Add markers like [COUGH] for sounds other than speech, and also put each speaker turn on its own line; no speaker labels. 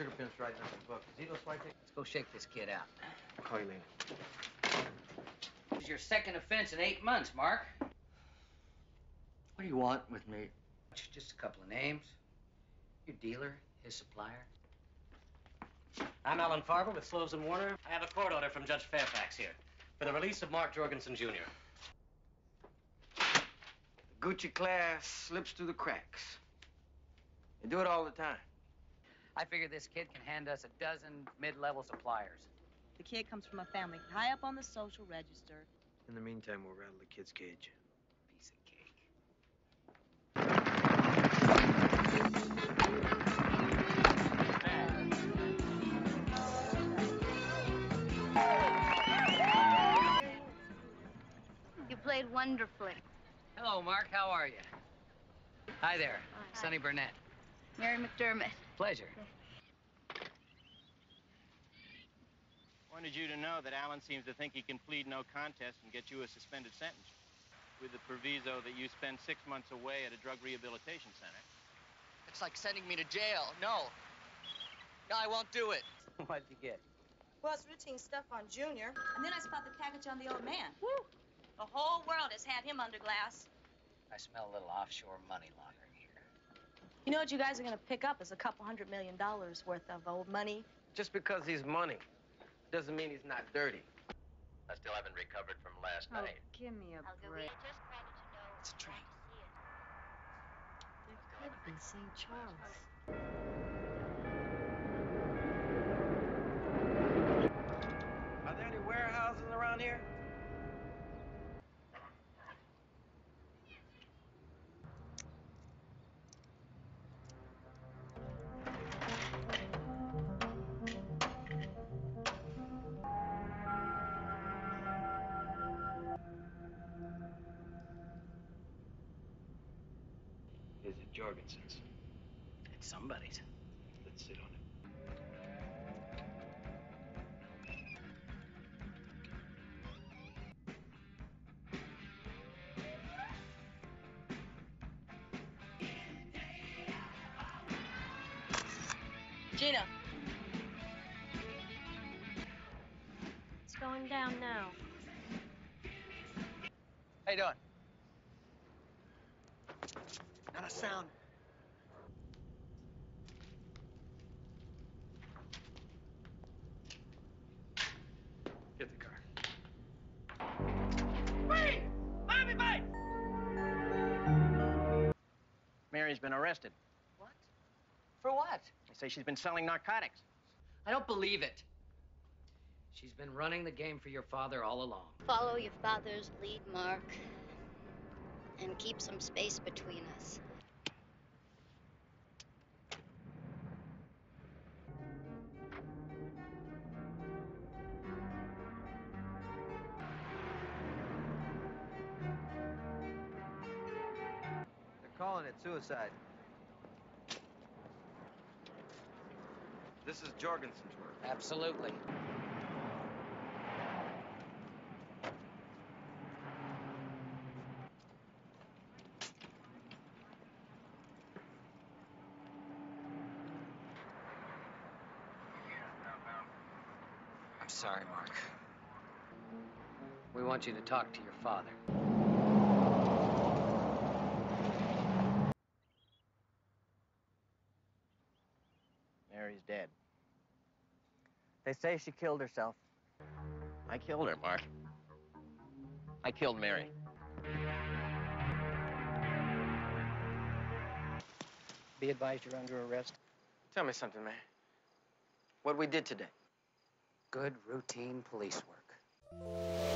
fingerprints right in the book. Zito Swarte?
Let's go shake this kid out.
I'll call you later.
This is your second offense in eight months, Mark.
What do you want with me?
Just a couple of names. Your dealer, his supplier.
I'm Alan Farber with Sloves and Warner. I have a court order from Judge Fairfax here for the release of Mark Jorgensen Jr.
Gucci class slips through the cracks. They do it all the time.
I figure this kid can hand us a dozen mid-level suppliers.
The kid comes from a family high up on the social register.
In the meantime, we'll rattle the kid's cage.
Piece of cake.
You played wonderfully.
Hello, Mark. How are you? Hi there.
Oh, hi.
Sonny Burnett.
Mary McDermott.
Pleasure.
Wanted you to know that Alan seems to think he can plead no contest and get you a suspended sentence with the proviso that you spend six months away at a drug rehabilitation center.
It's like sending me to jail. No. No, I won't do it. [LAUGHS]
What'd you get?
Well, it's routine stuff on Junior. And then I spot the package on the old man. Woo! The whole world has had him under glass.
I smell a little offshore money laundering here.
You know what you guys are going to pick up is a couple hundred million dollars worth of old money.
Just because he's money doesn't mean he's not dirty.
I still haven't recovered from last
Oh,
night.
give me a break.
It's a train.
There could be St. Charles.
Is it Jorgensen's?
It's somebody's.
Let's sit on it.
Gina.
It's going down now.
How you doing? Not a sound.
Get the car.
Mary's been arrested.
What? For what?
They say she's been selling narcotics.
I don't believe it. She's been running the game for your father all along.
Follow your father's lead, Mark. And keep some space between us.
They're calling it suicide. This is Jorgensen's work.
Absolutely. Sorry, Mark. We want you to talk to your father.
Mary's dead.
They say she killed herself.
I killed her, Mark. I killed Mary.
Be advised you're under arrest.
Tell me something, man. What we did today.
Good routine police work.